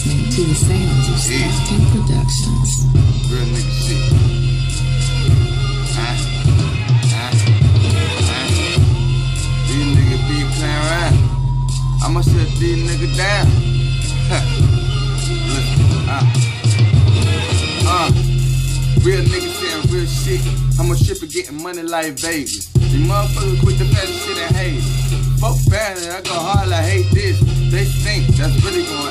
listening to the sounds of Stockton Productions. Real nigga shit. Huh? Huh? Huh? These niggas be playing around. I'ma shut these niggas down. Huh. Listen, uh. Uh. Real niggas saying real shit. I'm a shipper getting money like Vegas. These motherfuckers quit the passion shit and hate. Fuck family, I go hard, I hate this. They stink, that's really going.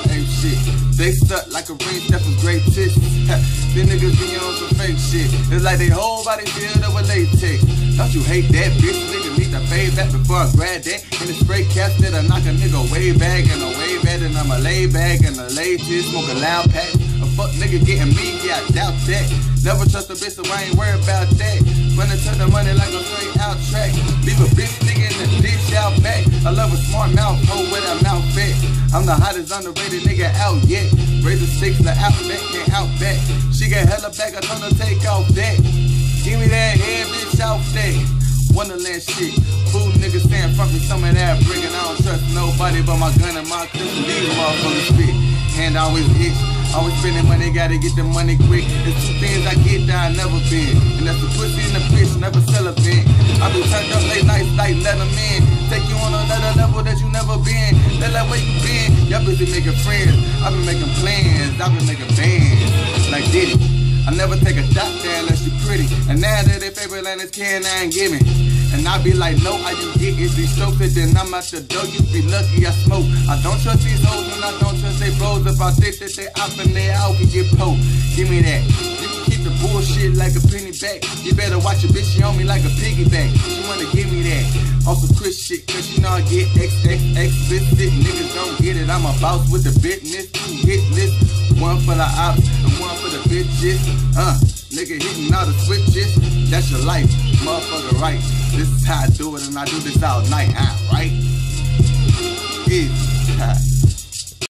They stuck like a ring step with great tits. These niggas be on some fake shit. It's like they whole body filled up with latex. Don't you hate that bitch? Nigga need to pay back before I grab that. In the spray casket, I knock a nigga way back and a way back, and I'm a lay back and a lay tits, smoke a loud pack. A fuck nigga getting me, yeah, I doubt that. Never trust a bitch, so I ain't worried about that. The hottest underrated nigga out yet. The six, the outback, can't outback. She get hella back, I told her take off that. Give me that head, bitch, out that. Wonderland shit. Fool niggas stand front me some of that brick I don't trust nobody but my gun and my pistol. These motherfuckers spit. Hand always itch. Always spending money, gotta get the money quick. There's two things I get that I never been. And that's the pussy and the bitch, never sell been. They like where you been. Y'all busy making friends. I've been making plans. I've been making bands. Like Diddy. I never take a shot there unless you pretty. And now that their favorite line is can I ain't giving. And I be like, no, how you get is these strokes, and then I'm out the door, you be lucky I smoke. I don't trust these hoes and I don't trust they bros. If I think that they up and they out, can get poked. Give me that. You can keep the bullshit like a penny back. You better watch your bitch, she on me like a piggyback. Shit, cause you know I get XXX explicit. Niggas don't get it, I'm a boss with the business. Two hit list, one for the ops and one for the bitches. Uh, nigga hitting all the switches. That's your life, motherfucker, right? This is how I do it, and I do this all night, huh, right? Yeah.